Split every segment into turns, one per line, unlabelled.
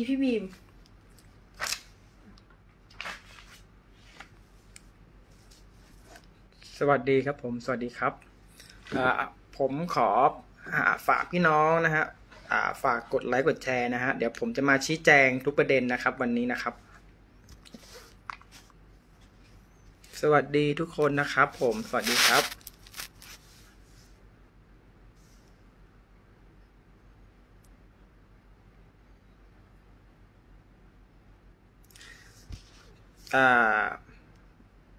อีพี่บีม
สวัสดีครับผม สวัสดีครับผมขออฝากพี่น้องนะฮะฝากกดไลค์กดแชร์นะฮะ เดี๋ยวผมจะมาชี้แจงทุกประเด็นนะครับ วันนี้นะครับ สวัสดีทุกคนนะครับ ผม สวัสดีครับ อ่า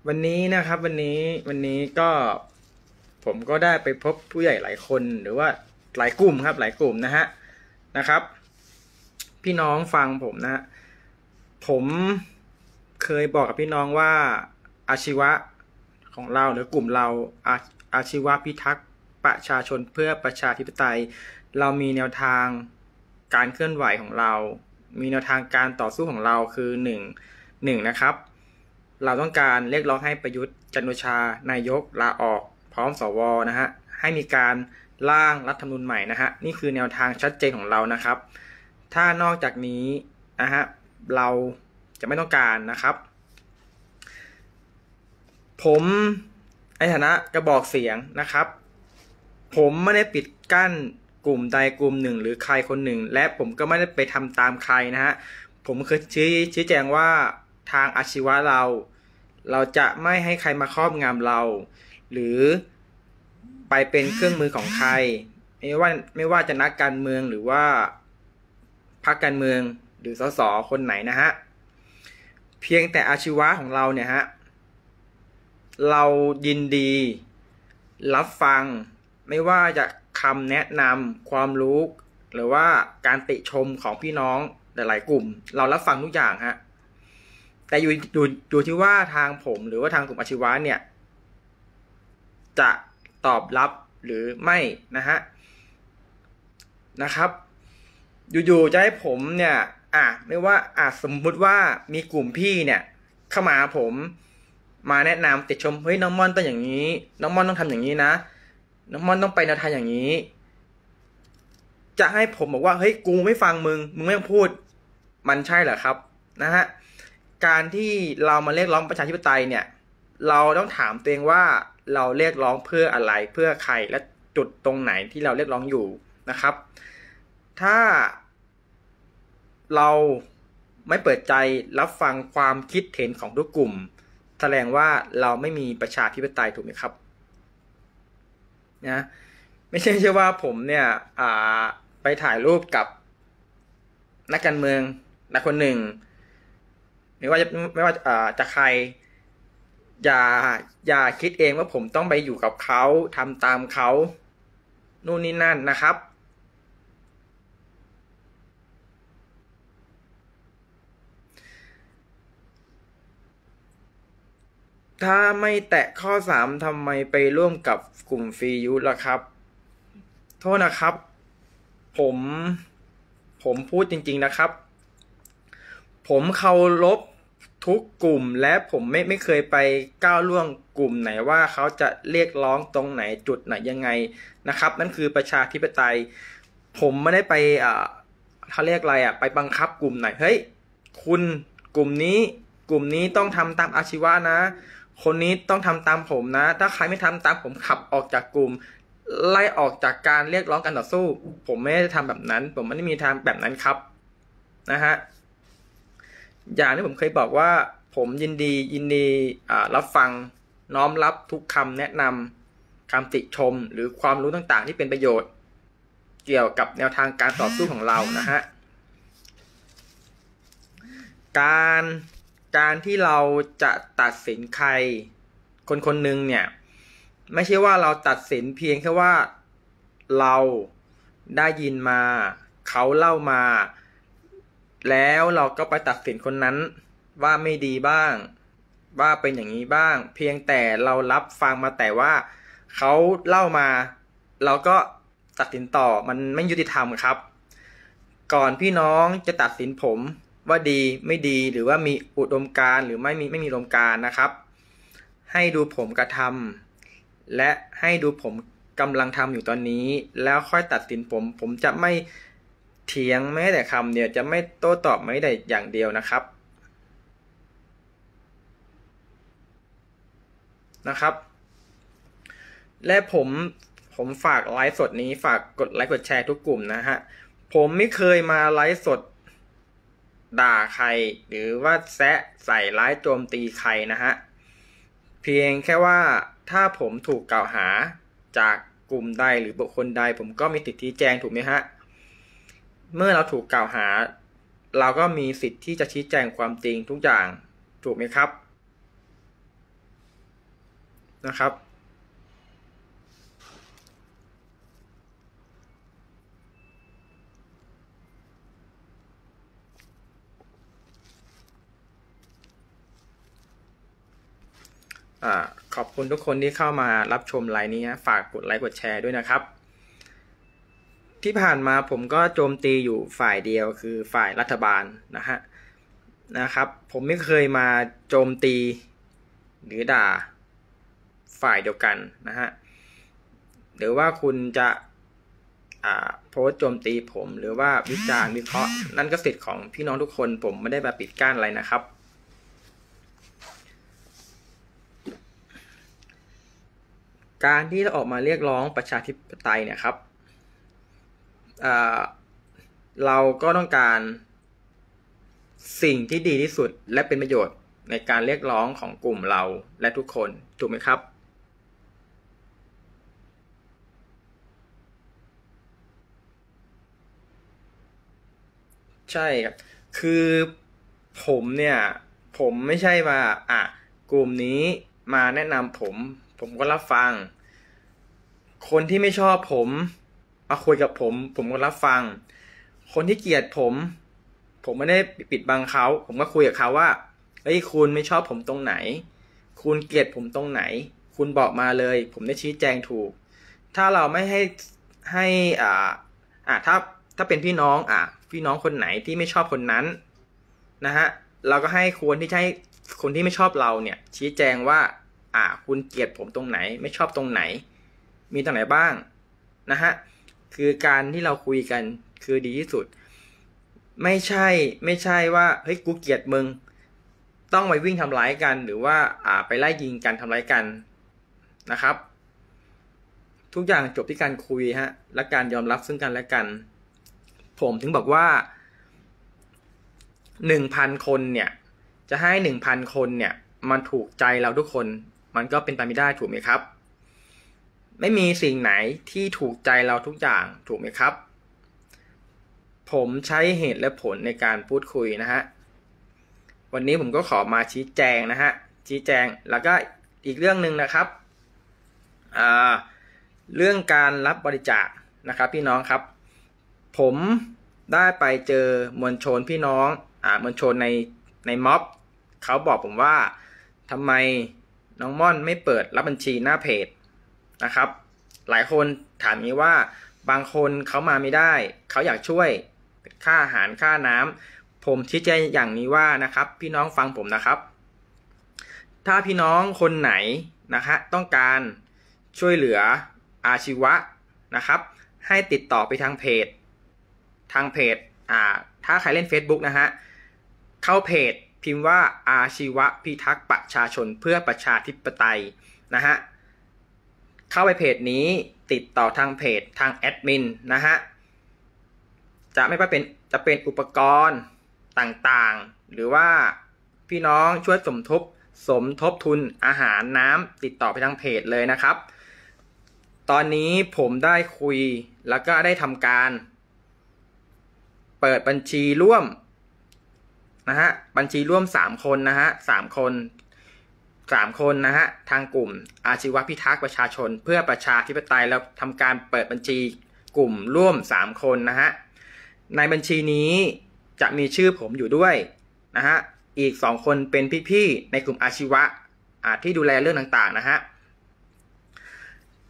วันนี้นะครับ วันนี้วันนี้ก็ผมก็ได้ไปพบผู้ใหญ่หลายคนหรือว่าหลายกลุ่มครับ หลายกลุ่มนะฮะนะครับ พี่น้องฟังผมนะฮะผมเคยบอกกับพี่น้องว่าอาชีวะของเราหรือกลุ่มเราอาอาชีวะพิทักษ์ประชาชนเพื่อประชาธิปไตย เรามีแนวทางการเคลื่อนไหวของเรา มีแนวทางการต่อสู้ของเราคือหนึ่ง หนึ่งนะครับ เราต้องการเรียกร้องให้ประยุทธ์จันโอชานายกลาออกพร้อมสวนะฮะให้มีการร่างรัฐธรรมนูญใหม่นะฮะนี่คือแนวทางชัดเจนของเรานะครับ ถ้านอกจากนี้นะฮะเราจะไม่ต้องการนะครับ ผมในฐานะกระบอกเสียงนะครับ ผมไม่ได้ปิดกั้นกลุ่มใดกลุ่มหนึ่ง หรือใครคนหนึ่ง และผมก็ไม่ได้ไปทำตามใครนะฮะผมเคยชี้ชี้แจงว่า ทางอาชีวะเรา เราจะไม่ให้ใครมาครอบงำเรา หรือไปเป็นเครื่องมือของใคร ไม่ว่าไม่ว่าจะนักการเมืองหรือว่าพรรคการเมืองหรือสสคนไหนนะฮะ เพียงแต่อาชีวะของเราเนี่ยฮะ เรายินดี รับฟัง ไม่ว่าจะคำแนะนำความรู้ หรือว่าการติชมของพี่น้องหลายๆกลุ่ม เรารับฟังทุกอย่างฮะ แต่อยู่อยู่อยู่ที่ว่าทางผมหรือว่าทางกลุ่มอาชีวะเนี่ย จะตอบรับหรือไม่นะฮะนะครับ อยู่ๆจะให้ผมเนี่ย อะไม่ว่าอะสมมุติว่ามีกลุ่มพี่เนี่ย เข้ามาผมมาแนะนำติดชมเฮ้ยน้องม่อนต้องอย่างนี้ น้องม่อนต้องทำอย่างนี้นะน้องม่อนต้องไปแนวทางอย่างนี้ จะให้ผมบอกว่าเฮ้ยกูไม่ฟังมึง มึงไม่ต้องพูด มันใช่เหรอครับ นะฮะ การที่เรามาเรียกร้องประชาธิปไตยเนี่ย เราต้องถามตัวเองว่าเราเรียกร้องเพื่ออะไรเพื่อใครและจุดตรงไหนที่เราเรียกร้องอยู่นะครับ ถ้าเราไม่เปิดใจรับฟังความคิดเห็นของทุกกลุ่ม แสดงว่าเราไม่มีประชาธิปไตยถูกไหมครับนะไม่ใช่ใช่ว่าผมเนี่ยไปถ่ายรูปกับนักการเมืองนักคนหนึ่ง ไม่ว่าจะไม่ว่าจะใคร อย่าอย่าคิดเองว่าผมต้องไปอยู่กับเขาทำตามเขานู่นนี่นั่นนะครับ ถ้าไม่แตะข้อสามทำไมไปร่วมกับกลุ่มฟรียูล่ะครับ โทษนะครับ ผมผมพูดจริง ๆนะครับ ผมเคารพ ทุกกลุ่มและผมไม่ไม่เคยไปก้าวล่วงกลุ่มไหนว่าเขาจะเรียกร้องตรงไหนจุดไหนยังไงนะครับ นั่นคือประชาธิปไตย ผมไม่ได้ไปเขาเรียกอะไรอะไปบังคับกลุ่มไหนเฮ้ยคุณกลุ่มนี้กลุ่มนี้ต้องทำตามอาชีวะนะ คนนี้ต้องทำตามผมนะ ถ้าใครไม่ทำตามผมขับออกจากกลุ่ม ไล่ออกจากการเรียกร้องการต่อสู้ ผมไม่ได้ทำแบบนั้น ผมไม่ได้มีทางแบบนั้นครับนะฮะ อย่างที่ผมเคยบอกว่า ผมยินดียินดีรับฟังน้อมรับทุกคำแนะนำคำติชมหรือความรู้ต่างๆ ที่เป็นประโยชน์ เกี่ยวกับแนวทางการต่อสู้ของเรานะฮะการการที่เราจะตัดสินใคร คนคนหนึ่งเนี่ย ไม่ใช่ว่าเราตัดสินเพียงแค่ว่าเราได้ยินมา เขาเล่ามา แล้วเราก็ไปตัดสินคนนั้นว่าไม่ดีบ้าง ว่าเป็นอย่างนี้บ้าง เพียงแต่เรารับฟังมาแต่ว่าเขาเล่ามา เราก็ตัดสินต่อมันไม่ยุติธรรมครับ ก่อนพี่น้องจะตัดสินผมว่าดีไม่ดีหรือว่ามีอุดมการหรือไม่มีไม่มีอุดมการนะครับ ให้ดูผมกระทำและให้ดูผมกำลังทำอยู่ตอนนี้ แล้วค่อยตัดสินผม ผมจะไม่ เถียงแม้แต่คำเดียวจะไม่โต้ตอบไม่ได้อย่างเดียวนะครับนะครับ และผมผมฝากไลฟ์สดนี้ฝากกดไลค์กดแชร์ทุกกลุ่มนะฮะ ผมไม่เคยมาไลฟ์สดด่าใคร หรือว่าแซะใส่ร้ายโจมตีใครนะฮะ เพียงแค่ว่าถ้าผมถูกกล่าวหาจากกลุ่มใดหรือบุคคลใด ผมก็มีสิทธิแจงถูกไหมฮะ เมื่อเราถูกกล่าวหา เราก็มีสิทธิ์ที่จะชี้แจงความจริงทุกอย่างถูกไหมครับนะครับอขอบคุณทุกคนที่เข้ามารับชมไลน์นี้ ฝากกดไลค์กดแชร์ด้วยนะครับ ที่ผ่านมาผมก็โจมตีอยู่ฝ่ายเดียวคือฝ่ายรัฐบาลนะฮะนะครับ ผมไม่เคยมาโจมตีหรือด่าฝ่ายเดียวกันนะฮะหรือว่าคุณจะโพสโจมตีผมหรือว่าวิจารณ์วิเคราะห์นั่นก็สิทธิ์ของพี่น้องทุกคน ผมไม่ได้มาปิดกั้นอะไรนะครับ การที่เราออกมาเรียกร้องประชาธิปไตยเนี่ยครับ เราก็ต้องการสิ่งที่ดีที่สุดและเป็นประโยชน์ในการเรียกร้องของกลุ่มเราและทุกคนถูกไหมครับ ใช่ครับ คือผมเนี่ย ผมไม่ใช่ว่าอะกลุ่มนี้มาแนะนำผม ผมก็รับฟัง คนที่ไม่ชอบผม มาคุยกับผม ผมก็รับฟัง คนที่เกลียดผม ผมไม่ได้ปิดบังเขา ผมก็คุยกับเขาว่าเฮ้ยคุณไม่ชอบผมตรงไหน คุณเกลียดผมตรงไหน คุณบอกมาเลย ผมได้ชี้แจงถูก ถ้าเราไม่ให้ให้อ่าอ่าถ้าถ้าเป็นพี่น้องอ่าพี่น้องคนไหนที่ไม่ชอบคนนั้นนะฮะเราก็ให้ควรที่ให้คนที่ไม่ชอบเราเนี่ย ชี้แจงว่า อ่า คุณเกลียดผมตรงไหน ไม่ชอบตรงไหน มีตรงไหนบ้างนะฮะ คือการที่เราคุยกันคือดีที่สุด ไม่ใช่ไม่ใช่ว่าเฮ้ยกูเกลียดมึง ต้องไปวิ่งทำร้ายกัน หรือว่าอ่าไปไล่ยิงกันทำร้ายกันนะครับ ทุกอย่างจบที่การคุยฮะและการยอมรับซึ่งกันและกัน ผมถึงบอกว่าหนึ่งพันคนเนี่ย จะให้หนึ่งพันคนเนี่ย มันถูกใจเราทุกคน มันก็เป็นไปไม่ได้ถูกไหมครับ ไม่มีสิ่งไหนที่ถูกใจเราทุกอย่างถูกไหมครับ ผมใช้เหตุและผลในการพูดคุยนะฮะ วันนี้ผมก็ขอมาชี้แจงนะฮะ ชี้แจงแล้วก็อีกเรื่องหนึ่งนะครับ เรื่องการรับบริจาคนะครับพี่น้องครับ ผมได้ไปเจอมวลชนพี่น้องอ่ามวลชนในในม็อบเขาบอกผมว่าทำไมน้องม่อนไม่เปิดรับบัญชีหน้าเพจ นะครับ หลายคนถามนี้ว่าบางคนเขามาไม่ได้ เขาอยากช่วยค่าอาหารค่าน้ำผมชี้แจงอย่างนี้ว่านะครับ พี่น้องฟังผมนะครับ ถ้าพี่น้องคนไหนนะฮะต้องการช่วยเหลืออาชีวะนะครับ ให้ติดต่อไปทางเพจ ทางเพจอ่าถ้าใครเล่น Facebook นะฮะเข้าเพจพิมพ์ว่าอาชีวะพิทักษ์ประชาชนเพื่อประชาธิปไตยนะฮะ เข้าไปเพจนี้ติดต่อทางเพจทางแอดมินนะฮะ จะไม่ว่าเป็นจะเป็นอุปกรณ์ต่างๆ หรือว่าพี่น้องช่วยสมทบสมทบทุนอาหารน้ำติดต่อไปทางเพจเลยนะครับ ตอนนี้ผมได้คุยแล้วก็ได้ทำการ เปิดบัญชีร่วมนะฮะบัญชีร่วม 3 คนนะฮะสามคน สามคนนะฮะทางกลุ่มอาชีวพิทักษ์ประชาชน เพื่อประชาธิปไตยแล้วทำการเปิดบัญชีกลุ่มร่วม 3 คนนะฮะในบัญชีนี้จะมีชื่อผมอยู่ด้วยนะฮะอีก 2 คนเป็นพี่ๆในกลุ่มอาชีวะที่ดูแลเรื่องต่างๆนะฮะ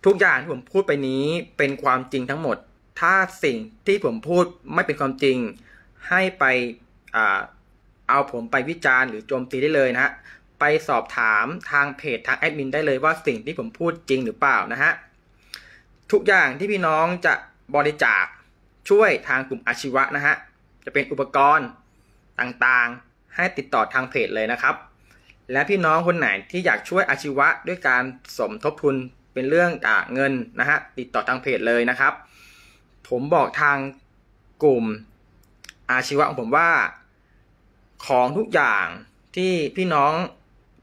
ทุกอย่างที่ผมพูดไปนี้เป็นความจริงทั้งหมด ถ้าสิ่งที่ผมพูดไม่เป็นความจริงให้ไปเอาผมไปวิจารณ์หรือโจมตีได้เลยนะฮะ ไปสอบถามทางเพจทางแอดมินได้เลยว่าสิ่งที่ผมพูดจริงหรือเปล่านะฮะ ทุกอย่างที่พี่น้องจะบริจาคช่วยทางกลุ่มอาชีวะนะฮะ จะเป็นอุปกรณ์ต่างๆ ให้ติดต่อทางเพจเลยนะครับ และพี่น้องคนไหนที่อยากช่วยอาชีวะด้วยการสมทบทุนเป็นเรื่องอเงินนะฮะติดต่อทางเพจเลยนะครับ ผมบอกทางกลุ่มอาชีวะของผมว่า ของทุกอย่างที่พี่น้อง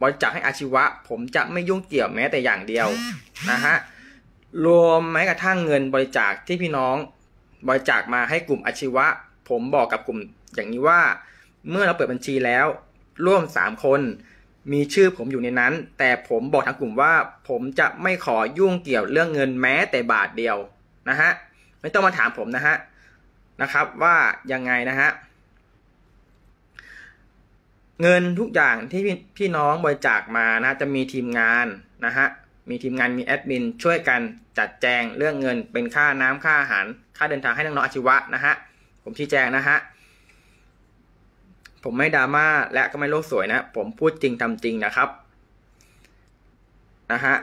บริจาคให้อาชีวะ ผมจะไม่ยุ่งเกี่ยวแม้แต่อย่างเดียวนะฮะรวมแม้กระทั่งเงินบริจาคที่พี่น้องบริจาคมาให้กลุ่มอาชีวะ ผมบอกกับกลุ่มอย่างนี้ว่า เมื่อเราเปิดบัญชีแล้ว ร่วม 3 คนมีชื่อผมอยู่ในนั้น แต่ผมบอกทางกลุ่มว่า ผมจะไม่ขอยุ่งเกี่ยวเรื่องเงินแม้แต่บาทเดียวนะฮะไม่ต้องมาถามผมนะฮะนะครับว่ายังไงนะฮะ เงินทุกอย่างที่พี่น้องบริจาคมานะจะมีทีมงานนะฮะมีทีมงานมีแอดมินช่วยกันจัดแจงเรื่องเงินเป็นค่าน้ำค่าอาหาร ค่าเดินทางให้น้องๆอาชีวะนะฮะผมชี้แจงนะฮะผมไม่ดราม่าและก็ไม่โลกสวยนะ ผมพูดจริงทำจริงนะครับนะฮะ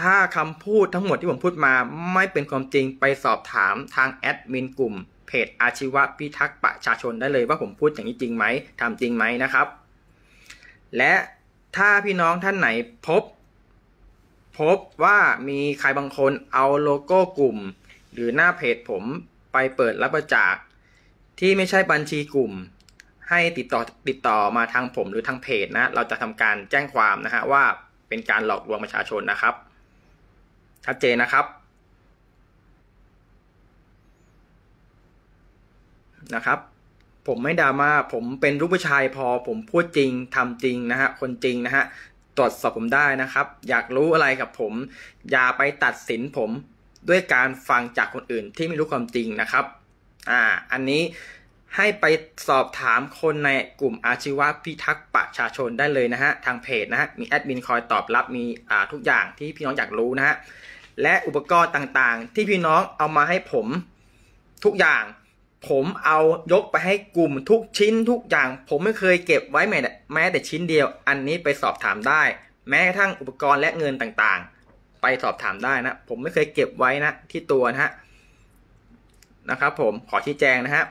ถ้าคำพูดทั้งหมดที่ผมพูดมาไม่เป็นความจริงไปสอบถามทางแอดมินกลุ่ม เพจอาชีวะพิทักษ์ประชาชนได้เลยว่าผมพูดอย่างนี้จริงไหมทำจริงไหมนะครับ และถ้าพี่น้องท่านไหนพบ พบว่ามีใครบางคนเอาโลโก้กลุ่ม หรือหน้าเพจผมไปเปิดรับบริจาคที่ไม่ใช่บัญชีกลุ่ม ให้ติดต่อติดต่อมาทางผมหรือทางเพจนะ เราจะทำการแจ้งความนะฮะว่าเป็นการหลอกลวงประชาชนนะครับชัดเจนนะครับ นะครับ ผมไม่ดราม่าผมเป็นรูปผู้ชายพอผมพูดจริงทำจริงนะฮะคนจริงนะฮะตรวจสอบผมได้นะครับ อยากรู้อะไรกับผม อย่าไปตัดสินผมด้วยการฟังจากคนอื่นที่ไม่รู้ความจริงนะครับอ่าอันนี้ให้ไปสอบถามคนในกลุ่มอาชีวะพิทักษ์ประชาชนได้เลยนะฮะ ทางเพจนะฮะ มีแอดมินคอยตอบรับมีอ่าทุกอย่างที่พี่น้องอยากรู้นะฮะ และอุปกรณ์ต่างๆ ที่พี่น้องเอามาให้ผมทุกอย่าง ผมเอายกไปให้กลุ่มทุกชิ้นทุกอย่าง ผมไม่เคยเก็บไว้แม้แต่แม้แต่ชิ้นเดียว อันนี้ไปสอบถามได้ แม้กระทั่งอุปกรณ์และเงินต่างๆ ไปสอบถามได้นะ ผมไม่เคยเก็บไว้นะที่ตัวนะฮะนะครับผมขอชี้แจงนะฮะ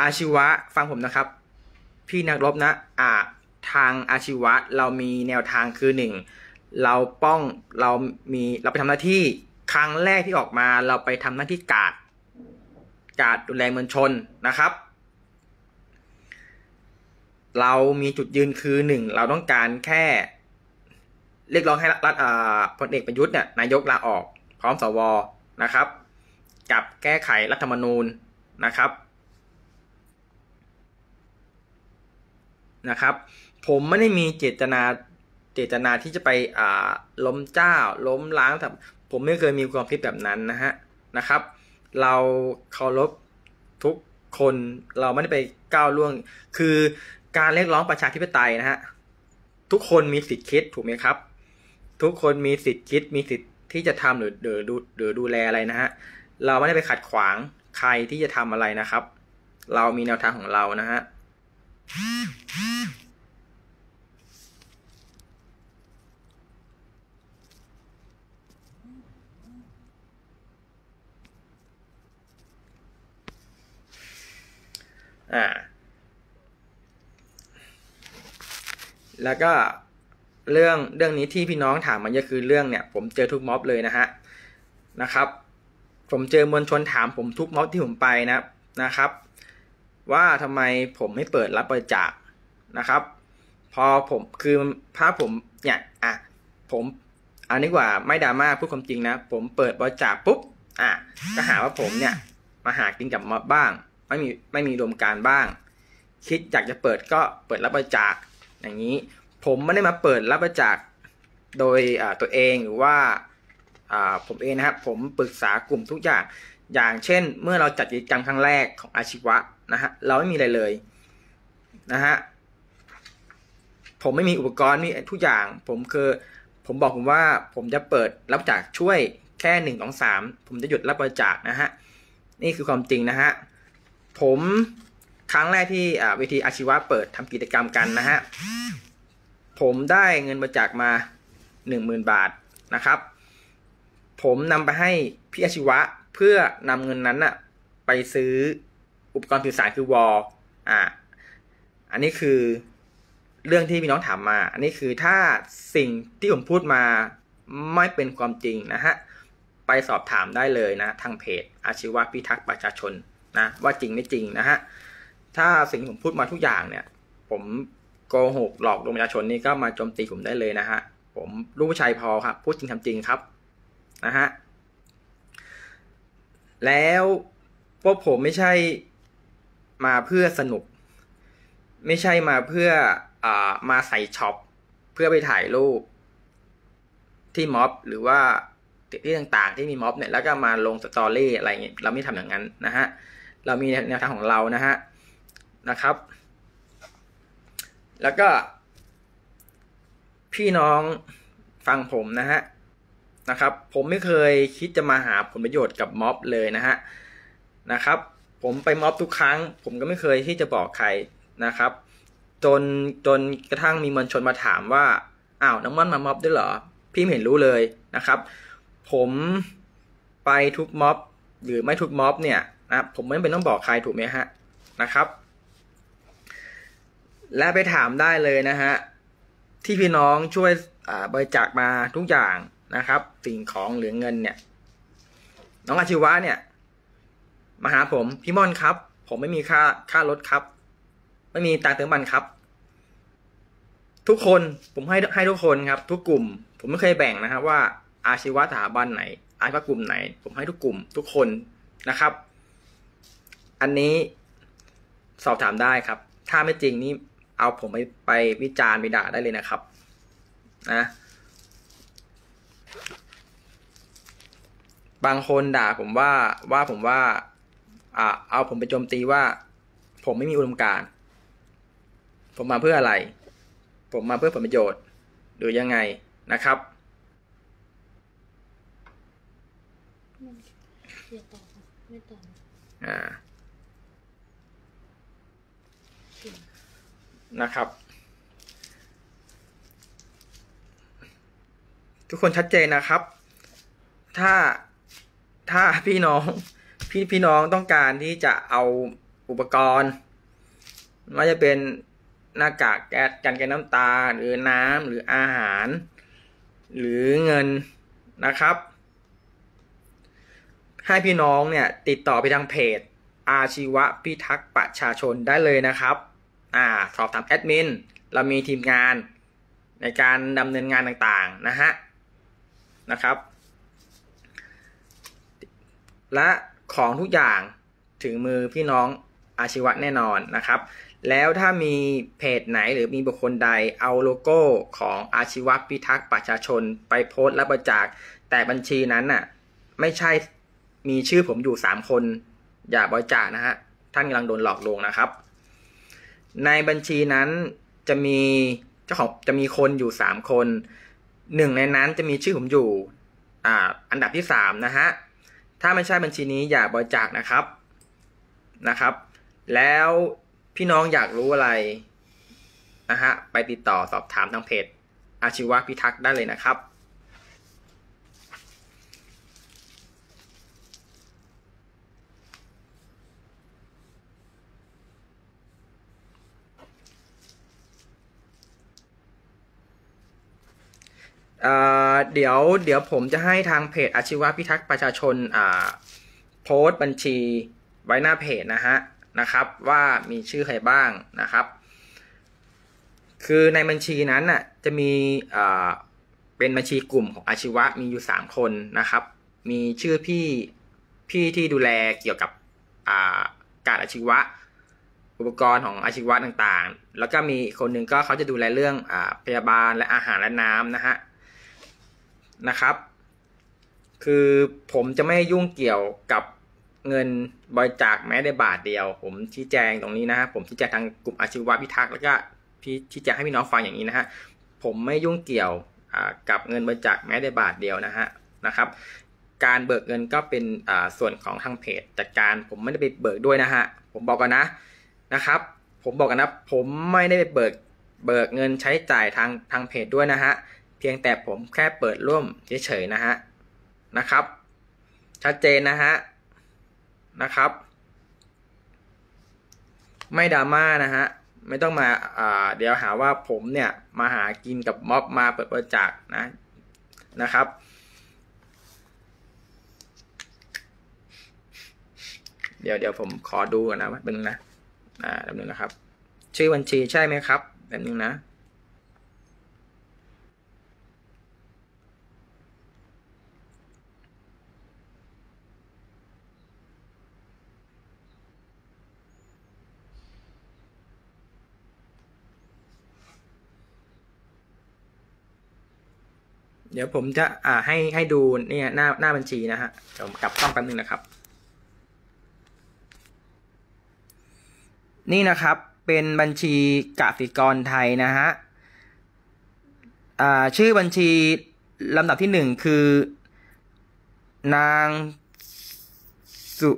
อาชีวะฟังผมนะครับ พี่นักรบนะอ่าทางอาชีวะเรามีแนวทางคือหนึ่งเราป้องเรามีเราไปทำหน้าที่ครั้งแรกที่ออกมาเราไปทำหน้าที่กาดกาดดูแลมวลชนนะครับ เรามีจุดยืนคือหนึ่งเราต้องการแค่เรียกร้องให้รัฐพลเอกประยุทธ์เนี่ยนายกลาออกพร้อมสวนะครับ กับแก้ไขรัฐธรรมนูญนะครับ นะครับ ผมไม่ได้มีเจตนาเจตนาที่จะไปอ่าล้มเจ้า ล้มล้างแต่ผมไม่เคยมีความคิดแบบนั้นนะฮะนะครับ เราเคารพทุกคนเราไม่ได้ไปก้าวล่วง คือการเรียกร้องประชาธิปไตยนะฮะทุกคนมีสิทธิ์คิดถูกไหมครับ ทุกคนมีสิทธิ์คิดมีสิทธิ์ที่จะทำหรือหรือดูหรือดูแลอะไรนะฮะเราไม่ได้ไปขัดขวางใครที่จะทำอะไรนะครับ เรามีแนวทางของเรานะฮะ อ่า แล้วก็เรื่องเรื่องนี้ที่พี่น้องถามมาเยอะคือเรื่องเนี่ย ผมเจอทุกม็อบเลยนะฮะนะครับ ผมเจอมวลชนถามผมทุกม็อบที่ผมไปนะนะครับ ว่าทำไมผมไม่เปิดรับบริจาคนะครับ พอผมคือภาพผมเนี่ยอะผมอันนี้กว่าไม่ดราม่าพูดความจริงนะ ผมเปิดบริจาคปุ๊บอะก็หาว่าผมเนี่ย มาหากินกับม็อบบ้าง ไม่มีไม่มีรวมการบ้าง คิดอยากจะเปิดก็เปิดรับบริจาคอย่างนี้ ผมไม่ได้มาเปิดรับบริจาคโดยตัวเองหรือว่าผมเองนะครับ ผมปรึกษากลุ่มทุกอย่างอย่างเช่น เมื่อเราจัดกิจกรรมครั้งแรกของอาชีวะ นะฮะเราไม่มีอะไรเลยนะฮะผมไม่มีอุปกรณ์มีทุกอย่าง ผมคือผมบอกผมว่าผมจะเปิดรับจาคช่วยแค่หนึ่งสองสามผมจะหยุดรับบริจาคนะฮะนี่คือความจริงนะฮะผมครั้งแรกที่เวทีอาชีวะเปิดทำกิจกรรมกันนะฮะผมได้เงินบริจาคมาหนึ่งหมื่นบาทนะครับ ผมนำไปให้พี่อาชีวะเพื่อนำเงินนั้นอะไปซื้อ อุปกรณ์สื่อสารคือวอลอ่าอันนี้คือเรื่องที่พี่น้องถามมา อันนี้คือถ้าสิ่งที่ผมพูดมาไม่เป็นความจริงนะฮะ ไปสอบถามได้เลยนะ ทางเพจ อาชีวะพิทักษ์ประชาชนนะ ว่าจริงไม่จริงนะฮะ ถ้าสิ่งที่ผมพูดมาทุกอย่างเนี่ย ผมโกหกหลอกลวงประชาชนนี่ก็มาโจมตีผมได้เลยนะฮะ ผมรู้ชัยพอครับพูดจริงทำจริงครับนะฮะ แล้วพวกผมไม่ใช่ มาเพื่อสนุก ไม่ใช่มาเพื่อเอามาใส่ช็อป เพื่อไปถ่ายรูป ที่ม็อบหรือว่าที่ต่างๆ ที่มีม็อบเนี่ยแล้วก็มาลง story อะไรเงี้ยเราไม่ทำอย่างนั้นนะฮะเรามีแนวทางของเรานะฮะนะครับ แล้วก็ พี่น้องฟังผมนะฮะนะครับ ผมไม่เคยคิดจะมาหาผลประโยชน์กับม็อบเลยนะฮะนะครับ ผมไปม็อบทุกครั้ง ผมก็ไม่เคยที่จะบอกใครนะครับ จนจนกระทั่งมีมวลชนมาถามว่าอ้าวน้ำมันมาม็อบด้วยเหรอ พี่ไม่เห็นรู้เลยนะครับ ผมไปทุกม็อบหรือไม่ทุกม็อบเนี่ยนะผมไม่เป็นต้องบอกใครถูกไหมฮะนะครับ และไปถามได้เลยนะฮะที่พี่น้องช่วยบริจาคมาทุกอย่างนะครับ สิ่งของหรือเงินเนี่ย น้องอาชีวะเนี่ย มาหาผมพี่ม่อนครับ ผมไม่มีค่าค่ารถครับ ไม่มีตังเติมมันครับ ทุกคนผมให้ให้ทุกคนครับ ทุกกลุ่ม ผมไม่เคยแบ่งนะครับ ว่าอาชีวะสถาบันไหน อาชีวะกลุ่มไหน ผมให้ทุกกลุ่ม ทุกคนนะครับ อันนี้สอบถามได้ครับ ถ้าไม่จริงนี่เอาผมไปไปวิจารณ์ไปด่าได้เลยนะครับ นะบางคนด่าผมว่าว่าผมว่า อ่าเอาผมไปโจมตีว่า ผมไม่มีอุดมการณ์ผมมาเพื่ออะไร ผมมาเพื่อผลประโยชน์ หรือยังไงนะครับอ่านะครับ ทุกคนชัดเจนนะครับ ถ้าถ้าพี่น้อง พี่พี่น้องต้องการที่จะเอาอุปกรณ์ไม่จะเป็นหน้ากากแก๊สกันแก๊สน้ำตา หรือน้ำหรืออาหาร หรือเงินนะครับ ให้พี่น้องเนี่ยติดต่อไปทางเพจ อาชีวะพิทักษ์ประชาชนได้เลยนะครับอ่าสอบถามแอดมินเรามีทีมงานในการดำเนินงานต่างๆนะฮะนะครับ และ ของทุกอย่างถึงมือพี่น้องอาชีวะแน่นอนนะครับ แล้วถ้ามีเพจไหนหรือมีบุคคลใดเอาโลโก้ของอาชีวะพิทักษ์ประชาชน ไปโพสต์และบริจาคแต่บัญชีนั้นน่ะไม่ใช่มีชื่อผมอยู่สามคน อย่าบริจาคนะฮะท่านกำลังโดนหลอกลวงนะครับ ในบัญชีนั้นจะมีเจ้าของจะมีคนอยู่สามคนหนึ่งในนั้นจะมีชื่อผมอยู่อ่าอันดับที่สามนะฮะ ถ้าไม่ใช่บัญชีนี้อย่าบริจาคนะครับนะครับ แล้วพี่น้องอยากรู้อะไรนะฮะไปติดต่อสอบถามทางเพจอาชีวะพิทักษ์ได้เลยนะครับ อ่า เดี๋ยวเดี๋ยวผมจะให้ทางเพจอาชีวะพิทักษ์ประชาชนอ่าโพสต์บัญชีไว้หน้าเพจนะฮะนะครับว่ามีชื่อใครบ้างนะครับ คือในบัญชีนั้นน่ะจะมีอ่าเป็นบัญชีกลุ่มของอาชีวะมีอยู่สามคนนะครับ มีชื่อพี่พี่ที่ดูแลเกี่ยวกับอ่าการอาชีวะ อุปกรณ์ของอาชีวะต่างๆ แล้วก็มีคนหนึ่งก็เขาจะดูแลเรื่องอาพยาบาลและอาหารและน้ำนะฮะ นะครับ คือผมจะไม่ยุ่งเกี่ยวกับเงินบริจาคแม้แต่บาทเดียว ผมชี้แจงตรงนี้นะฮะผมชี้แจงทางกลุ่มอาชีวะพิทักษ์แล้วก็พี่ชี้แจงให้พี่น้องฟังอย่างนี้นะฮะผมไม่ยุ่งเกี่ยวกับเงินบริจาคแม้แต่บาทเดียวนะฮะนะครับ การเบิกเงินก็เป็นส่วนของทางเพจจัดการผมไม่ได้ไปเบิกด้วยนะฮะผมบอกกันนะนะครับ ผมบอกกันนะผมไม่ได้ไปเบิกเบิกเงินใช้จ่ายทางทางเพจด้วยนะฮะ เพียงแต่ผมแค่เปิดร่วมเฉยๆนะฮะนะครับ ชัดเจนนะฮะนะครับ ไม่ดราม่านะฮะไม่ต้องมาอ่าเดี๋ยวหาว่าผมเนี่ยมาหากินกับม็อบมาเปิดบริจาคนะนะครับเดี๋ยวเดี๋ยวผมขอดูก่อนนะว่าเป็นงนะ อ่าแป๊บนึงนะครับ ชื่อบัญชีใช่ไหมครับแป๊บนึงนะ เดี๋ยวผมจะอ่าให้ให้ดูเนี่ยหน้าหน้าบัญชีนะฮะเดี๋ยวผมกลับต้องแป๊บนึงนะครับ นี่นะครับเป็นบัญชีกสิกรไทยนะฮะอ่าชื่อบัญชีลำดับที่หนึ่งคือ นางสุ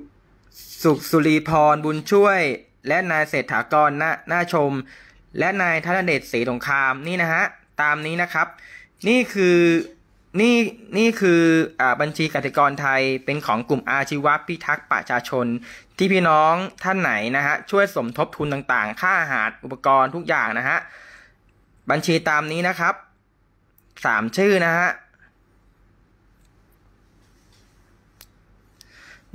สุสุรีพรบุญช่วย และนายเศรษฐากรหน้าหน้าชม และนายธนเดชศรีสงครามนี่นะฮะตามนี้นะครับ นี่คือนี่นี่คืออบัญชีกสิกรไทยเป็นของกลุ่มอาชีวะพิทักษ์ประชาชน ที่พี่น้องท่านไหนนะฮะช่วยสมทบทุนต่างๆ ค่าอาหารอุปกรณ์ทุกอย่างนะฮะบัญชีตามนี้นะครับสามชื่อนะฮะ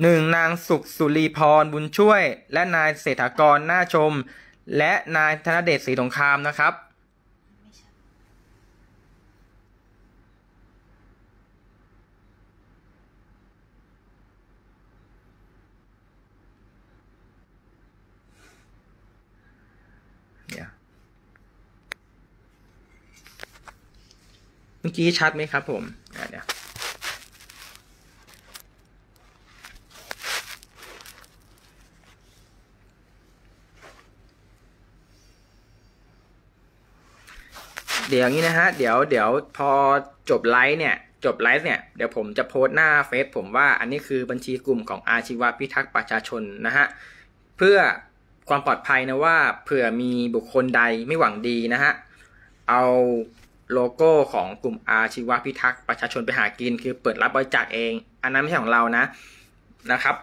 หนึ่งนางสุขสุรีพรบุญช่วย และนายเศรษฐกรหน้าชม และนายธนเดชศรีสงครามนะครับ เมื่อกี้ชัดไหมครับผมเดี๋ยวเดี๋ยวงี้นะฮะ เดี๋ยวเดี๋ยวพอจบไลฟ์เนี่ย จบไลฟ์เนี่ย เดี๋ยวผมจะโพสต์หน้าเฟซผมว่าอันนี้คือบัญชีกลุ่มของอาชีวะพิทักษ์ประชาชนนะฮะ เพื่อความปลอดภัยนะว่าเผื่อมีบุคคลใดไม่หวังดีนะฮะ เอา โลโก้ของกลุ่มอาชีวะพิทักษ์ประชาชนไปหากิน คือเปิดรับบริจาคเอง อันนั้นไม่ใช่ของเรานะนะครับ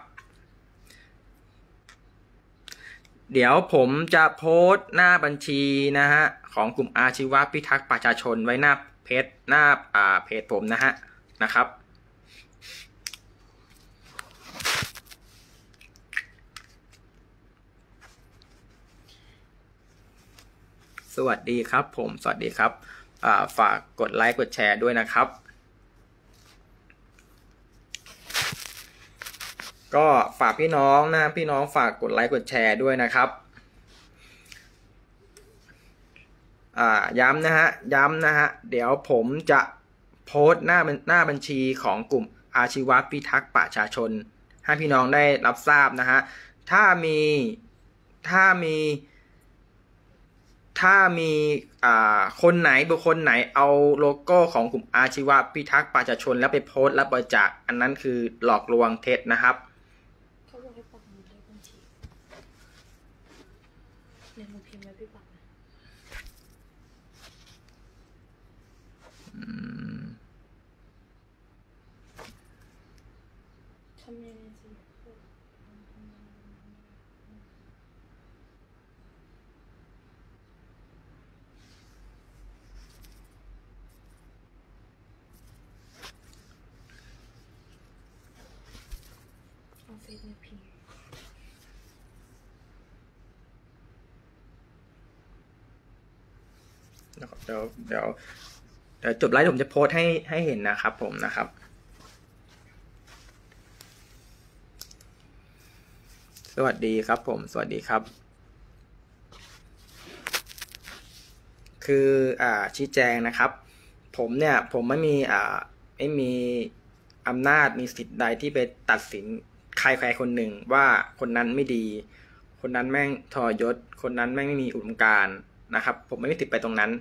เดี๋ยวผมจะโพสต์หน้าบัญชีนะฮะของกลุ่มอาชีวพิทักษ์ประชาชนไว้หน้าเพจหน้าอ่าเพจผมนะฮะนะครับสวัสดีครับผม สวัสดีครับ ฝากกดไลค์กดแชร์ด้วยนะครับ ก็ฝากพี่น้องนะพี่น้องฝากกดไลค์กดแชร์ด้วยนะครับย้ำนะฮะ ย้ำนะฮะ เดี๋ยวผมจะโพสต์หน้าหน้าบัญชีของกลุ่มอาชีวะพิทักษ์ประชาชน ให้พี่น้องได้รับทราบนะฮะ ถ้ามี ถ้ามี ถ้ามีอ่าคนไหนบุคคลไหนเอาโลโก้ของกลุ่มอาชีวะพิทักษ์ประชาชนแล้วไปโพสต์และบริจาคอันนั้นคือหลอกลวงเท็จนะครับ
เขาบอกให้ปักหมุดเลขบัญชีเนี่ยหนูพิมพ์ไว้พี่ปักนะทำยังไงสิ
อ เดี๋ยวเดี๋ยวเดี๋ยวเดี๋ยวจบไลฟ์ผมจะโพสให้ให้เห็นนะครับผมนะครับ สวัสดีครับผม สวัสดีครับ คืออ่าชี้แจงนะครับ ผมเนี่ยผมไม่มีอ่าไม่มีอำนาจมีสิทธิ์ใดที่ไปตัดสินใครใครคนหนึ่งว่าคนนั้นไม่ดี คนนั้นแม่งทรยศ คนนั้นแม่งไม่มีอุดมการณ์ นะครับ ผมไม่มีสิทธิ์ไปตรงนั้น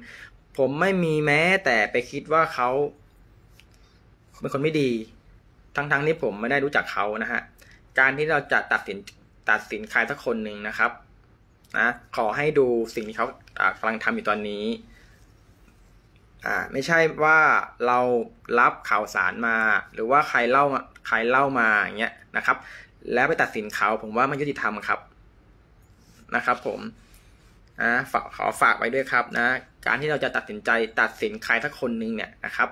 ผมไม่มีแม้แต่ไปคิดว่าเขาเป็นคนไม่ดี ทั้งๆที่ผมไม่ได้รู้จักเขานะฮะการที่เราจะตัดสินตัดสินใครสักคนหนึ่งนะครับนะขอให้ดูสิ่งที่เขาอ่ากำลังทำอยู่ตอนนี้อ่าไม่ใช่ว่าเรารับข่าวสารมา หรือว่าใครเล่ามาใครเล่ามาอย่างเงี้ยนะครับ แล้วไปตัดสินเขาผมว่ามันยุติธรรมครับนะครับผม นะฝากขอฝากไว้ด้วยครับนะ การที่เราจะตัดสินใจตัดสินใครสักคนหนึ่งเนี่ยนะครับ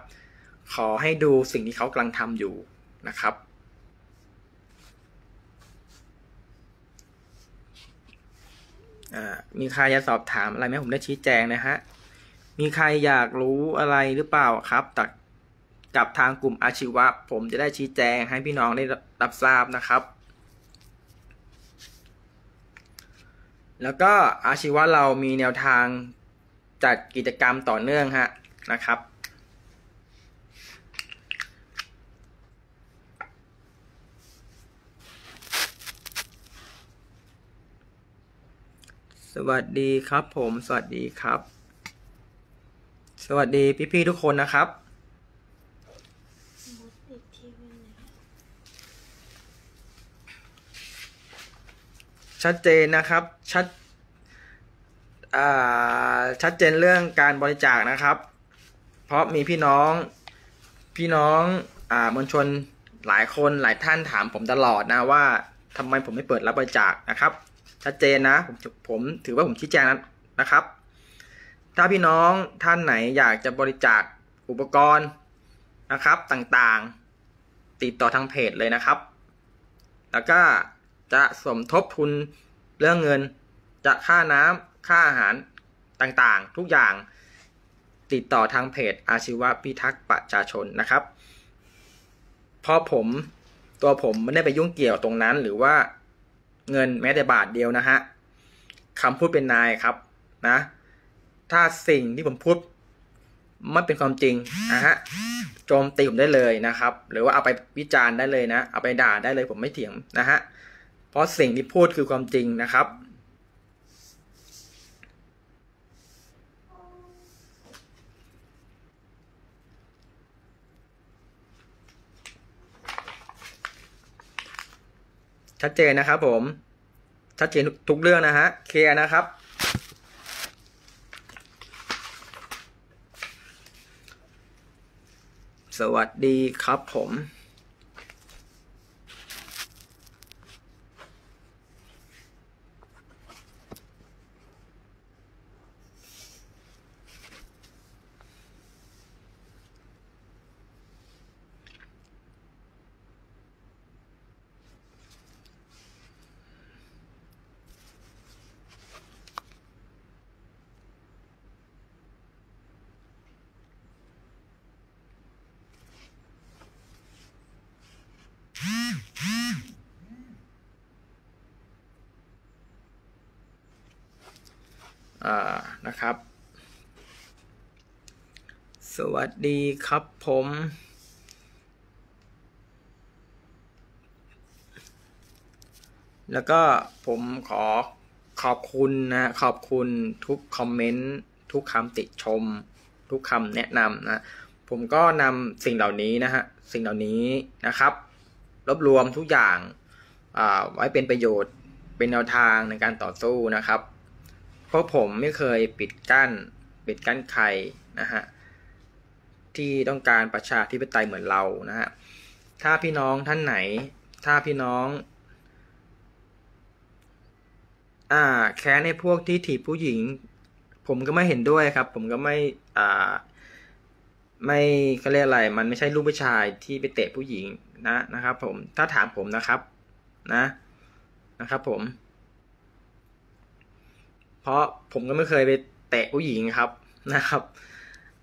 ขอให้ดูสิ่งที่เขากำลังทำอยู่นะครับ มีใครจะสอบถามอะไรไหมผมได้ชี้แจงนะฮะ มีใครอยากรู้อะไรหรือเปล่าครับจากกับทางกลุ่มอาชีวะ ผมจะได้ชี้แจงให้พี่น้องได้รับทราบนะครับ แล้วก็อาชีวะเรามีแนวทางจัดกิจกรรมต่อเนื่องฮะนะครับ สวัสดีครับผม สวัสดีครับ สวัสดีพี่ๆทุกคนนะครับ
มดอีกทีวันไหน
ชัดเจนนะครับ ชัดชัดเจนเรื่องการบริจาคนะครับ เพราะมีพี่น้องพี่น้องอ่ามวลชนหลายคนหลายท่านถามผมตลอดนะว่าทำไมผมไม่เปิดรับบริจาคนะครับ ชัดเจนนะผมผมถือว่าผมชี้แจงนะครับ ถ้าพี่น้องท่านไหนอยากจะบริจาคอุปกรณ์นะครับต่างๆ ติดต่อทางเพจเลยนะครับ แล้วก็ จะสมทบทุนเรื่องเงิน จะค่าน้ำค่าอาหารต่างๆ ทุกอย่างติดต่อทางเพจอาชีวะพิทักษ์ประชาชนนะครับ เพราะผมตัวผมไม่ได้ไปยุ่งเกี่ยวตรงนั้น หรือว่าเงินแม้แต่บาทเดียวนะฮะคำพูดเป็นนายครับนะ ถ้าสิ่งที่ผมพูดไม่เป็นความจริงนะฮะโจมตีผมได้เลยนะครับ หรือว่าเอาไปวิจารณ์ได้เลยนะ เอาไปด่าได้เลยผมไม่เถียงนะฮะ ราะสิ่งที่พูดคือความจริงนะครับ ชัดเจนนะครับผม ชัดเจนทุกเรื่องนะฮะ เคลียร์นะครับสวัสดีครับผม อ่า นะครับ สวัสดีครับผม แล้วก็ผมขอขอบคุณนะ ขอบคุณทุกคอมเมนต์ ทุกคำติชม ทุกคำแนะนำนะ ผมก็นำสิ่งเหล่านี้นะฮะ สิ่งเหล่านี้นะครับ รวบรวมทุกอย่างไว้เป็นประโยชน์เป็นแนวทางในการต่อสู้นะครับ เพราะผมไม่เคยปิดกั้นปิดกั้นใครนะฮะที่ต้องการประชาธิปไตยเหมือนเรานะฮะถ้าพี่น้องท่านไหน ถ้าพี่น้อง อ่าแค้นในพวกที่ถีบผู้หญิง ผมก็ไม่เห็นด้วยครับ ผมก็ไม่อ่าไม่เขาเรียกอะไร มันไม่ใช่ลูกผู้ชายที่ไปเตะผู้หญิงนะนะครับ ผมถ้าถามผมนะครับ นะนะครับ ผม เพราะผมก็ไม่เคยไปเตะผู้หญิงครับนะครับ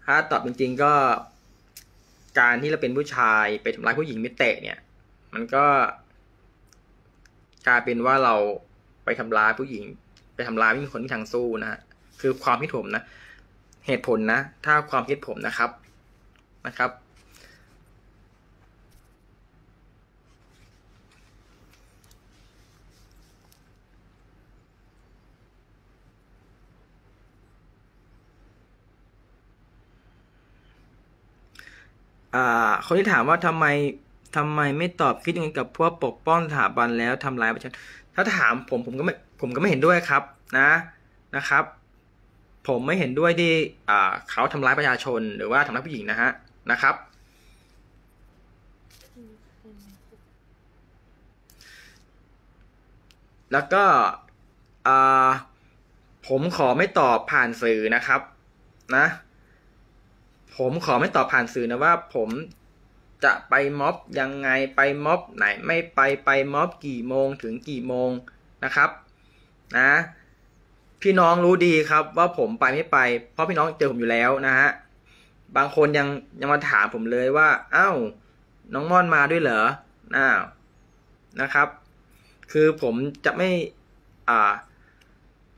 ถ้าตอบจริง ๆก็ การที่เราเป็นผู้ชายไปทำร้ายผู้หญิงไม่เตะเนี่ย มันก็กลายเป็นว่าเราไปทำร้ายผู้หญิง ไปทำร้ายผู้คนที่ทางสู้นะฮะคือความคิดผมนะ เหตุผลนะ ถ้าความคิดผมนะครับนะครับ อ่าคนที่ถามว่าทำไมทำไมไม่ตอบคิดยังไงกับพวกปกป้องสถาบันแล้วทำร้ายประชาชนถ้าถามผมผมก็ไม่ผมก็ไม่เห็นด้วยครับนะนะครับ ผมไม่เห็นด้วยที่อ่าเขาทำร้ายประชาชนหรือว่าทำร้ายผู้หญิงนะฮะนะครับแล้วก็อ่าผมขอไม่ตอบผ่านสื่อนะครับ นะ ผมขอไม่ตอบผ่านสื่อนะว่า ผมจะไปม็อบยังไงไปม็อบไหนไม่ไปไปม็อบกี่โมงถึงกี่โมงนะครับ นะ พี่น้องรู้ดีครับว่าผมไปไม่ไป เพราะพี่น้องเจอผมอยู่แล้วนะฮะบางคนยังยังมาถามผมเลยว่าอ้าวน้องม่อนมาด้วยเหรออ้าวนะครับ คือผมจะไม่อ่า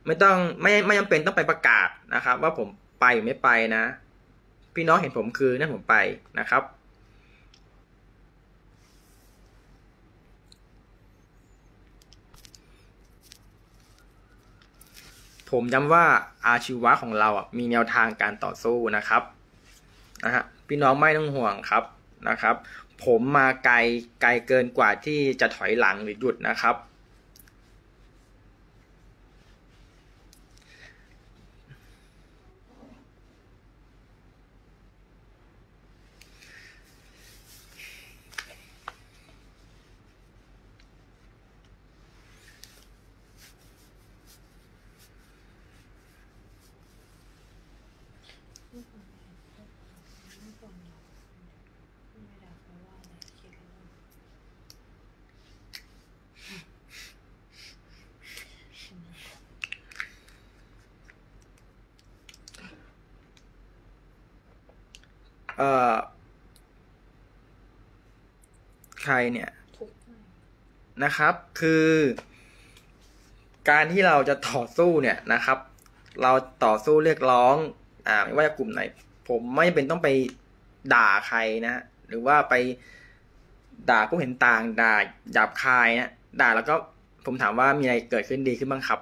ไม่ต้องไม่ไม่จำเป็นต้องไปประกาศนะครับ ว่าผมไปหรือไม่ไปนะ พี่น้องเห็นผมคือนั่นผมไปนะครับ ผมย้ำว่าอาชีวะของเราอะมีแนวทางการต่อสู้นะครับนะฮะพี่น้องไม่ต้องห่วงครับนะครับ ผมมาไกลไกลเกินกว่าที่จะถอยหลังหรือหยุดนะครับ
เมื่อก่อนเห็นพวกเมื่อก่อนเราไม่ได้เพราะว่าอะไรคิดว่า
เอ่อ ใครเนี่ย
ทุกข์มาก
นะครับ คือ การที่เราจะต่อสู้เนี่ยนะครับ เราต่อสู้เรียกร้อง อ่าไม่ว่าจะกลุ่มไหน ผมไม่เป็นต้องไปด่าใครนะ หรือว่าไปด่าผู้เห็นต่าง ด่าหยาบคายนะด่าแล้วก็ผมถามว่ามีอะไรเกิดขึ้นดีขึ้นบ้างครับ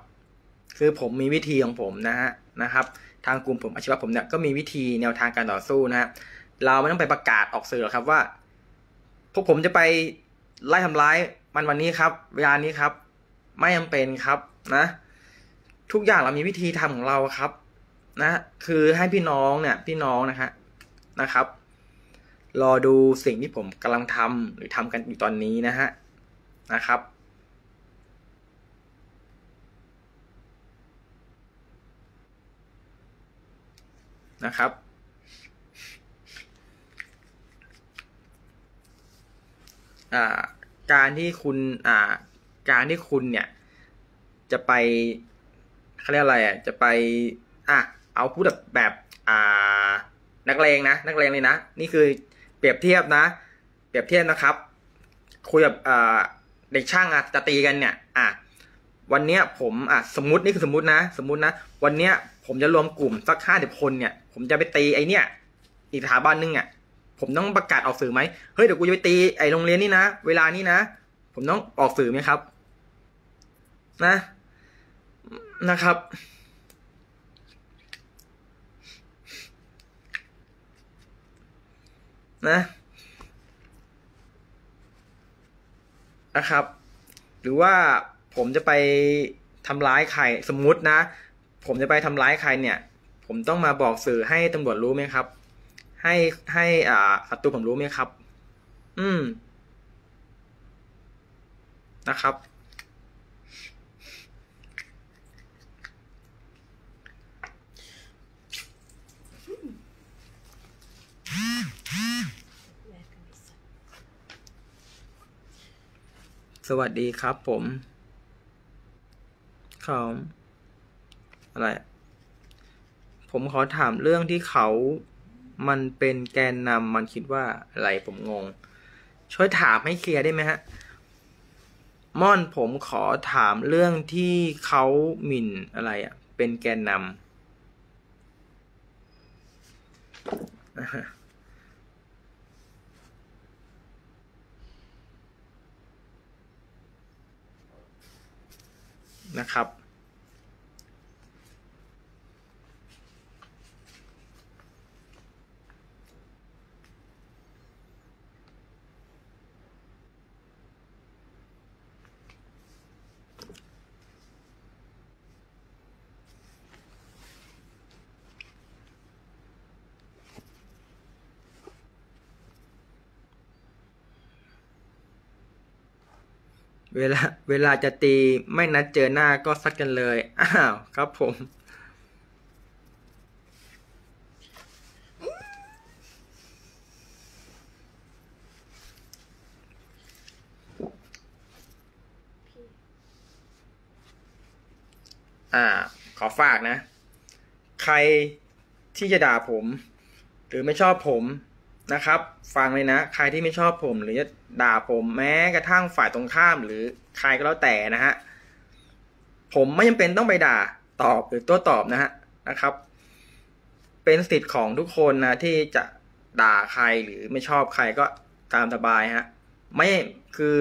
คือผมมีวิธีของผมนะฮะนะครับ ทางกลุ่มผมอาชีวะผมเนี่ยก็มีวิธีแนวทางการต่อสู้นะฮะเราไม่ต้องไปประกาศออกสื่อหรอกครับว่า พวกผมจะไปไล่ทำร้าย มันวันนี้ครับ เวลานี้ครับ ไม่จำเป็นครับนะ ทุกอย่างเรามีวิธีทำของเราครับ นะ คือให้พี่น้องเนี่ย พี่น้องนะฮะนะครับ รอดูสิ่งที่ผมกำลังทำหรือทำกันอยู่ตอนนี้นะฮะนะครับนะครับ อ่า การที่คุณอ่า การที่คุณเนี่ย จะไปเขาเรียกอะไรอะจะไป อะเอาพูดแบบแบบ อ่า นักเลงนะนักเลงเลยนะนี่คือเปรียบเทียบนะ เปรียบเทียบนะครับ คุยกับอ่าเด็กช่างอะจะตีกันเนี่ย อะวันเนี้ยผมอะสมมตินี่คือสมมตินะ สมมตินะ วันเนี้ยผมจะรวมกลุ่มสักห้าสิบคนเนี่ย ผมจะไปตีไอเนี่ย อีกสถาบันนึงอะ ผมต้องประกาศออกสื่อไหมเฮ้ยเดี๋ยวกูจะไปตีไอโรงเรียนนี่นะเวลานี้นะผมต้องออกสื่อไหมครับ นะนะครับ นะนะครับ หรือว่าผมจะไปทำร้ายใครสมมุตินะ ผมจะไปทำร้ายใครเนี่ย ผมต้องมาบอกสื่อให้ตำรวจรู้ไหมครับ ให้ให้อ่าศัตรูผมรู้ไหมครับ อืม นะครับ
ส
วัสดีครับผมเขาอะไร ผมขอถามเรื่องที่เขา มันเป็นแกนนำมันคิดว่าอะไรผมงง ช่วยถามให้เคลียร์ได้ไหมฮะ ม่อนผมขอถามเรื่องที่เขาหมิ่นอะไรอะ่ะ เป็นแกนนำอ่าฮะนะครับ เวลาเวลาจะตีไม่นัดเจอหน้าก็ซัดกันเลย อ้าวครับผม อ่า ขอฝากนะ ใครที่จะด่าผม หรือไม่ชอบผม นะครับ ฟังเลยนะ ใครที่ไม่ชอบผม หรือจะด่าผมแม้กระทั่งฝ่ายตรงข้ามหรือใครก็แล้วแต่นะฮะผมไม่จำเป็นต้องไปด่าตอบหรือโต้ตอบนะฮะนะครับ เป็นสิทธิ์ของทุกคนนะที่จะด่าใครหรือไม่ชอบใครก็ตามสบายฮะไม่คือ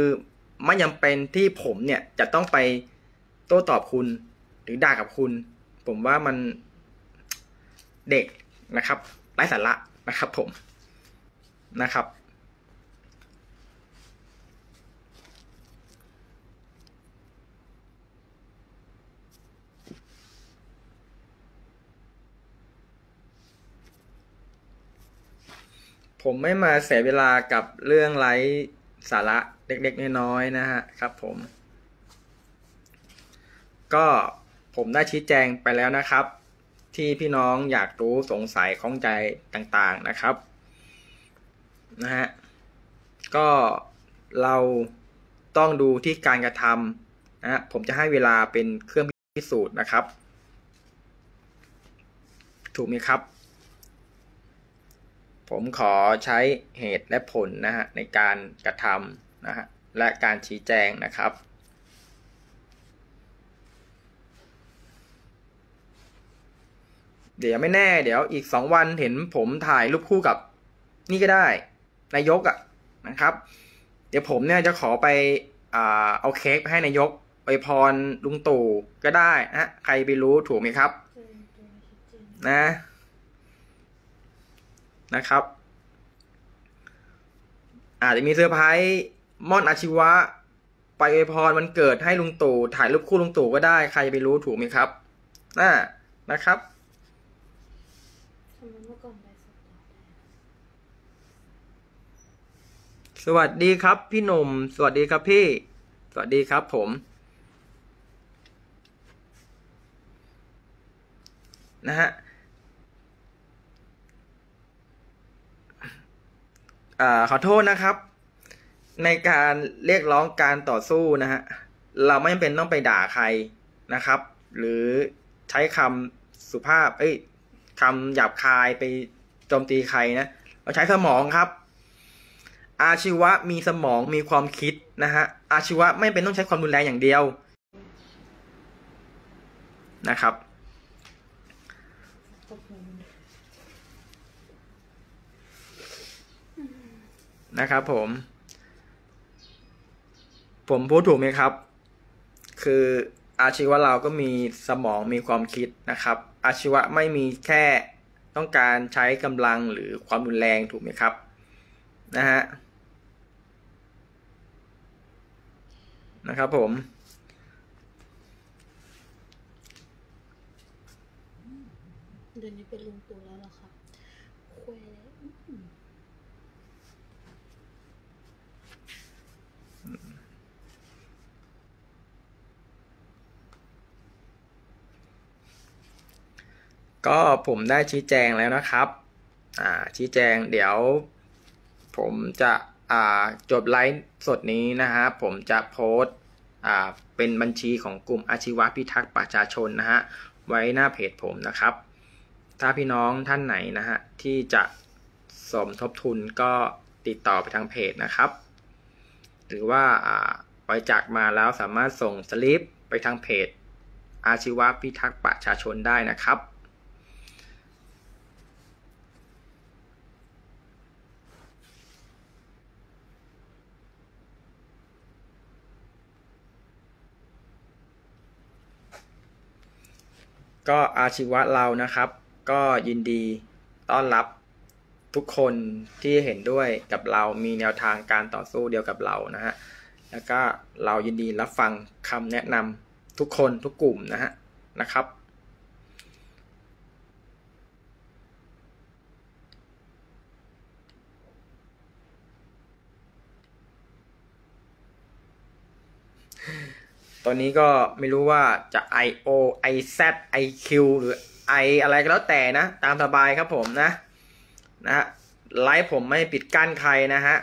ไม่จำเป็นที่ผมเนี่ยจะต้องไปโต้ตอบคุณ หรือด่ากับคุณ ผมว่ามันเด็กนะครับไร้สาระนะครับผม นะครับ ผมไม่มาเสียเวลากับเรื่องไร้สาระเล็กๆน้อยๆนะฮะครับผม ก็ผมได้ชี้แจงไปแล้วนะครับ ที่พี่น้องอยากรู้สงสัยข้องใจต่างๆนะครับ นะฮะก็เราต้องดูที่การกระทำนะฮะผมจะให้เวลาเป็นเครื่องพิสูจน์นะครับ ถูกไหมครับ ผมขอใช้เหตุและผลนะฮะในการกระทำนะฮะและการชี้แจงนะครับเดี๋ยวไม่แน่ เดี๋ยวอีกสองวันเห็นผมถ่ายรูปคู่กับนี่ก็ได้ นายกอะนะครับ เดี๋ยวผมเนี่ยจะขอไปอเอาเค้กไปให้นายกไปพรลุงตู่ก็ได้นะใครไปรู้ถูกไหมครับ
นะ
นะครับ อาจจะมีเซอร์ไพรส์ม่อนอาชีวะ ไปอวยพรวันเกิดให้ลุงตู่ถ่ายรูปคู่ลุงตู่ก็ได้ใครไปรู้ถูกไหมครับน่านะครับ
ทำไมเมื่อก่อนได้สดต่อได้
สวัสดีครับพี่หนุ่ม สวัสดีครับพี่ สวัสดีครับผม นะฮะอขอโทษนะครับ ในการเรียกร้องการต่อสู้นะฮะเราไม่จำเป็นต้องไปด่าใครนะครับ หรือใช้คำสุภาพ เอ้ยคำหยาบคายไปโจมตีใครนะ เราใช้สมองครับ อาชีวะมีสมองมีความคิดนะฮะอาชีวะไม่เป็นต้องใช้ความรุนแรงอย่างเดียวนะครับ นะครับผม ผมพูดถูกไหมครับ คืออาชีวะเราก็มีสมองมีความคิดนะครับ อาชีวะไม่มีแค่ต้องการใช้กำลังหรือความรุนแรงถูกไหมครับ นะฮะ นะครับผม
เดือนนี้เป็นลุงตู่แล้วเหรอคะคุยแล้วอืม
ก็ผมได้ชี้แจงแล้วนะครับ อ่า ชี้แจงเดี๋ยวผมจะอ่า จบไลฟ์สดนี้นะฮะผมจะโพสต์เป็นบัญชีของกลุ่มอาชีวะพิทักษ์ประชาชนนะฮะไว้หน้าเพจผมนะครับ ถ้าพี่น้องท่านไหนนะฮะที่จะสมทบทุนก็ติดต่อไปทางเพจนะครับ หรือว่าอ่าบริจาคมาแล้วสามารถส่งสลิปไปทางเพจ อาชีวะพิทักษ์ประชาชนได้นะครับ ก็อาชีวะเรานะครับ ก็ยินดีต้อนรับทุกคนที่เห็นด้วยกับเรามีแนวทางการต่อสู้เดียวกับเรานะฮะแล้วก็เรายินดีรับฟังคำแนะนำทุกคนทุกกลุ่มนะฮะนะครับ ตอนนี้ก็ไม่รู้ว่าจะ I O I Z I Q หรือ I อะไรก็แล้วแต่นะ ตามสบายครับผมนะนะไลฟ์ผมไม่ปิดกั้นใครนะฮะ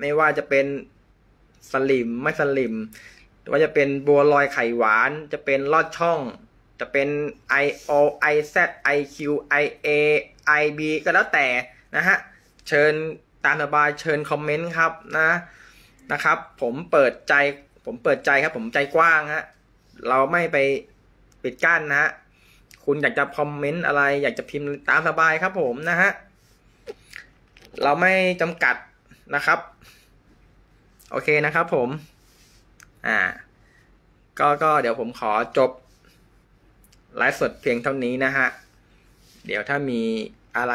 ไม่ว่าจะเป็นสลิมไม่สลิมหรือว่าจะเป็นบัวลอยไข่หวาน จะเป็นลอดช่อง จะเป็น I O I Z I Q I A I B ก็แล้วแต่นะฮะ เชิญตามสบายเชิญคอมเมนต์ครับนะนะครับ ผมเปิดใจ ผมเปิดใจครับ ผมใจกว้างฮะ เราไม่ไปปิดกั้นนะฮะ คุณอยากจะคอมเมนต์อะไร อยากจะพิมพ์ตามสบายครับผมนะฮะ เราไม่จำกัดนะครับ โอเคนะครับผม อ่า ก็ก็เดี๋ยวผมขอจบไลฟ์สดเพียงเท่านี้นะฮะ เดี๋ยวถ้ามีอะไร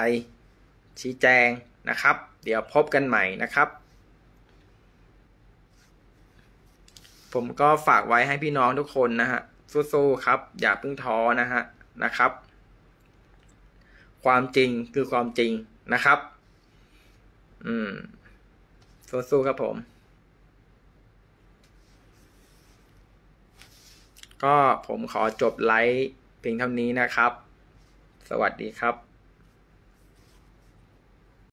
ชี้แจงนะครับ เดี๋ยวพบกันใหม่นะครับ ผมก็ฝากไว้ให้พี่น้องทุกคนนะฮะสู้ๆครับ อย่าเพิ่งท้อนะฮะนะครับ ความจริงคือความจริงนะครับ อืมสู้ๆครับผม ก็ผมขอจบไลฟ์เพียงเท่านี้นะครับ สวัสดีครับ